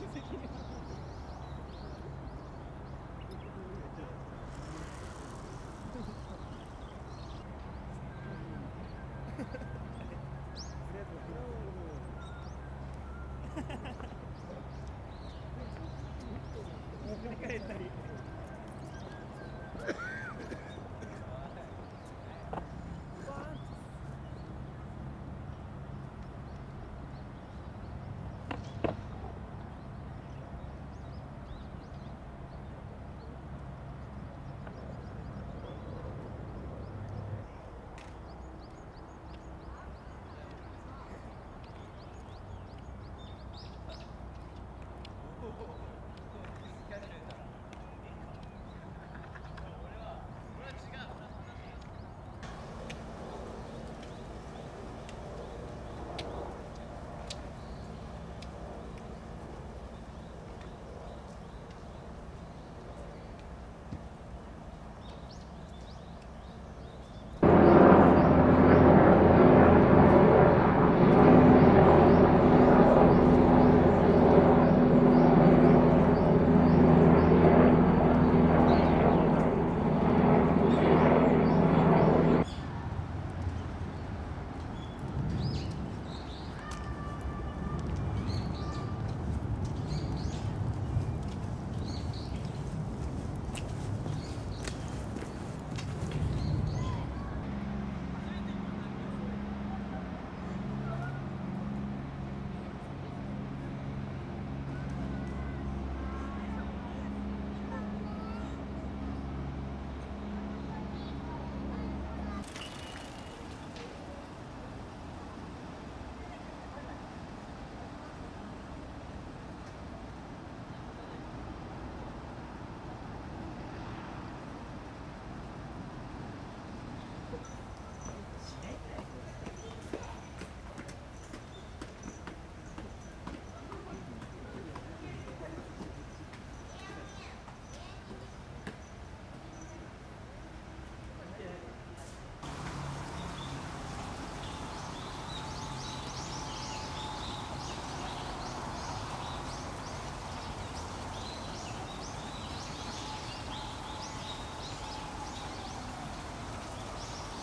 conseguir.